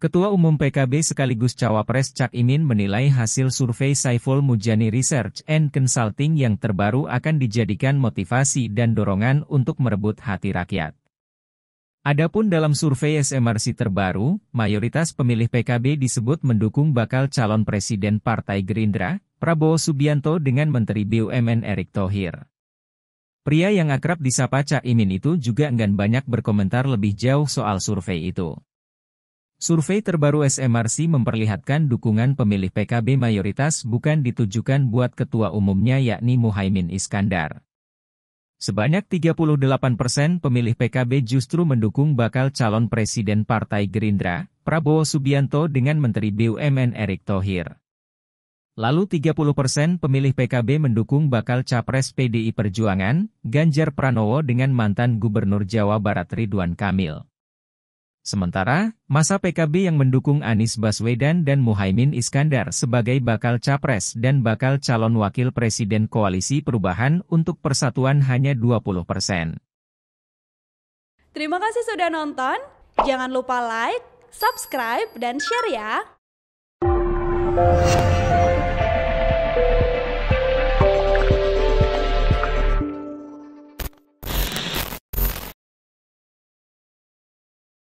Ketua Umum PKB sekaligus Cawapres Cak Imin menilai hasil survei Saiful Mujani Research and Consulting yang terbaru akan dijadikan motivasi dan dorongan untuk merebut hati rakyat. Adapun dalam survei SMRC terbaru, mayoritas pemilih PKB disebut mendukung bakal calon presiden Partai Gerindra, Prabowo Subianto dengan Menteri BUMN Erick Thohir. Pria yang akrab disapa Cak Imin itu juga enggan banyak berkomentar lebih jauh soal survei itu. Survei terbaru SMRC memperlihatkan dukungan pemilih PKB mayoritas bukan ditujukan buat ketua umumnya yakni Muhaimin Iskandar. Sebanyak 38 persen pemilih PKB justru mendukung bakal calon presiden Partai Gerindra, Prabowo Subianto dengan Menteri BUMN Erick Thohir. Lalu 30 persen pemilih PKB mendukung bakal capres PDI Perjuangan, Ganjar Pranowo dengan mantan Gubernur Jawa Barat Ridwan Kamil. Sementara, masa PKB yang mendukung Anies Baswedan dan Muhaimin Iskandar sebagai bakal capres dan bakal calon wakil presiden koalisi perubahan untuk persatuan hanya 20 persen. Terima kasih sudah nonton, jangan lupa like, subscribe, dan share ya!